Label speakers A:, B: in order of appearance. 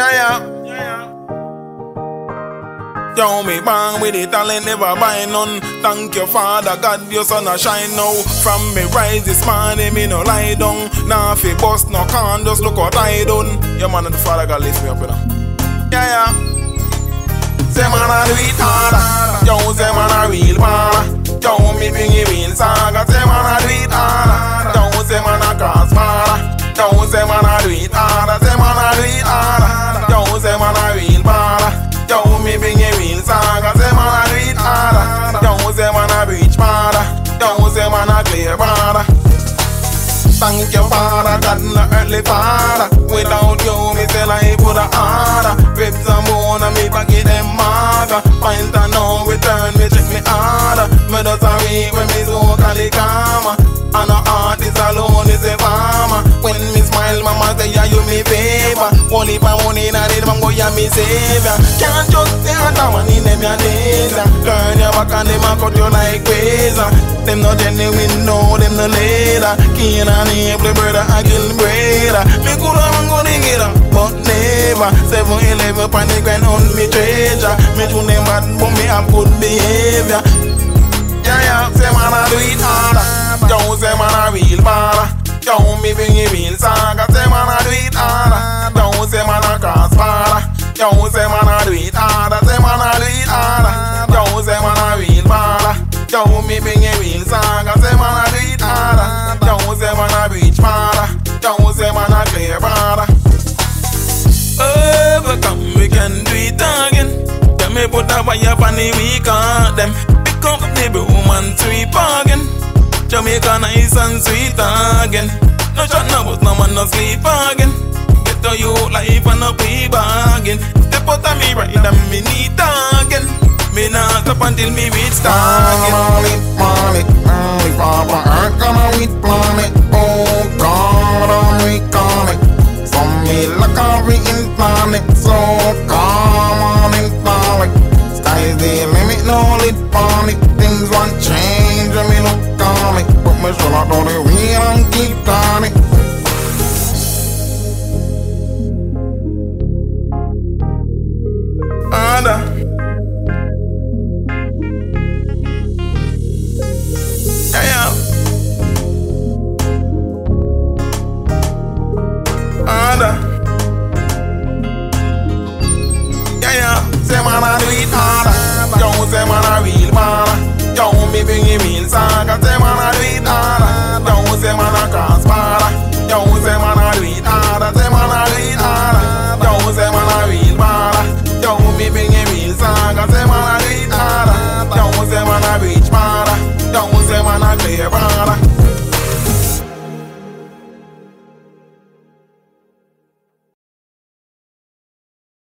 A: Yeah, yeah. Yo, me born with the talent, never buy none. Thank you, Father God, your son a shine now. From me rise this morning, me no lie down. Nah, fi bust no can, just look what I done. Your man and the Father God lift me up, you know. Yeah, yeah. Say man a do it harder. Yo, say man a real baller. Yo, me bring you real saga. Say man a do it harder. Yo, say man a cross baller. Yo, say man a do it harder. Thank you, Father, God, the earthly Father. Without you, me say life would have harder. Ribs and bone and me pocket them marker. Find a no return, me check me harder. Me does a read when me so karma. And a heart is alone is a farmer. When me smile, mama say yeah, you me favor. Only for money, not it, man go yeah me savior. Can't just say a man in them your and cut you like razor. Them no genuine, no, them no later. Cain and Abel brother, I kill brother. Me could have gonna get up, but never. Seven eleven panic grind on me treasure. Me too them bad, but me have good behavior. Yeah, yeah, say man I do it harder. Yo, say man a real baller. Yo, me bring you real saga. Say man I do it harder. Yo, say man a cross baller. Yo, say Yo, me bring you real saga. Say man a do harder. Yo, say man a reach harder. Yo, say man a clear border. Overcome, we can do it again. Tell me put a fire on the weekend. Them pick up the woman sweep again. Jamaica nice and sweet again. No shot no but no man no sleep again. Get to you life and no play bargain. Step out of me right and me need again. Me not stop until me reach target.
B: Like a written planet. So come on and follow. Sky's the limit, no lit panic. Things want change when me look on it. But me sure I don't wheel and keep turning.
A: Harder.